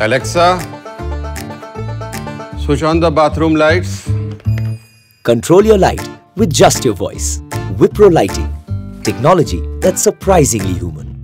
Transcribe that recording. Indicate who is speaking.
Speaker 1: Alexa, switch on the bathroom lights.
Speaker 2: Control your light with just your voice. Wipro Lighting. Technology that's surprisingly human.